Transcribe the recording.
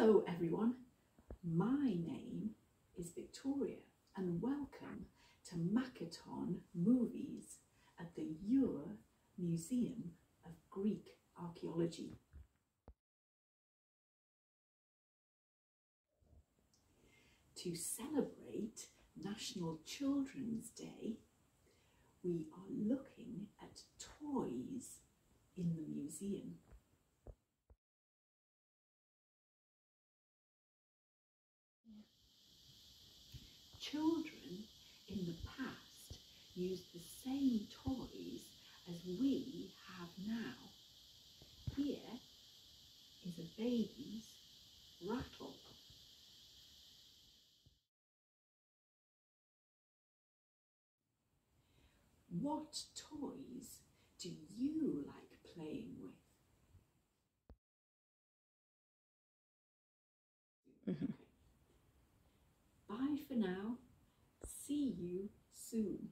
Hello everyone, my name is Victoria and welcome to Makaton Movies at the Ure Museum of Greek Archaeology. To celebrate National Children's Day, we are looking at toys in the museum. Children in the past used the same toys as we have now. Here is a baby's rattle. What toys do you like playing with? Okay. Bye for now. See you soon.